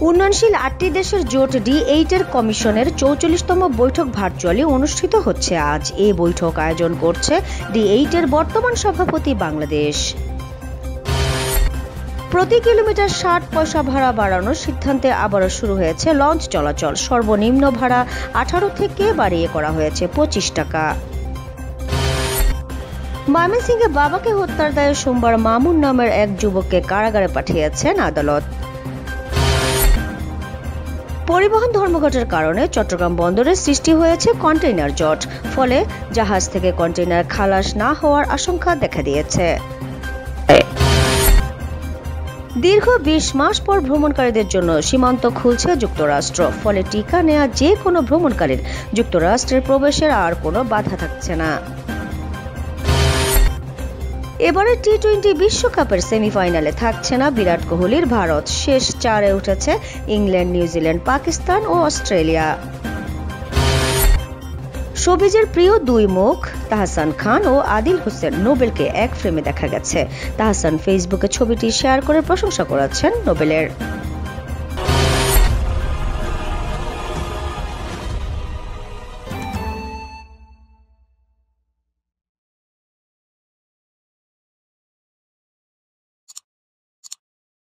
স্থিতিশীল আটটি দেশের জোট ডি এইটের কমিশনের চৌচল্লিশতম বৈঠক ভার্চুয়ালি অনুষ্ঠিত হচ্ছে আজ। এই বৈঠক আয়োজন করছে ডি এইটের বর্তমান সভাপতি বাংলাদেশ। প্রতি কিলোমিটার ষাট পয়সা ভাড়া বাড়ানোর সিদ্ধান্তে আবারও শুরু হয়েছে লঞ্চ চলাচল। সর্বনিম্ন ভাড়া আঠারো থেকে বাড়িয়ে করা হয়েছে পঁচিশ টাকা। ময়মনসিংহে বাবাকে হত্যার দায়ে সোমবার মামুন নামের এক যুবককে কারাগারে পাঠিয়েছেন আদালত। পরিবহন ধর্মঘটের কারণে চট্টগ্রাম বন্দরে সৃষ্টি হয়েছে কন্টেইনার জট। ফলে জাহাজ থেকে কন্টেইনার খালাস না হওয়ার আশঙ্কা দেখা দিয়েছে। দীর্ঘ বিশ মাস পর ভ্রমণকারীদের জন্য সীমান্ত খুলছে যুক্তরাষ্ট্র। ফলে টিকা নেয়া যে কোনো ভ্রমণকারীর যুক্তরাষ্ট্রের প্রবেশের আর কোনো বাধা থাকছে না। এবারে টি টোয়েন্টি বিশ্বকাপের সেমিফাইনালে থাকছে না বিরাট কোহলির ভারত। শেষ চারে উঠেছে ইংল্যান্ড, নিউজিল্যান্ড, পাকিস্তান ও অস্ট্রেলিয়া। শোবিজের প্রিয় দুই মুখ, তাহসান খান ও আদিল হোসেন নোবেলকে এক ফ্রেমে দেখা গেছে। তাহসান ফেসবুকে ছবিটি শেয়ার করে প্রশংসা করেছেন নোবেলের।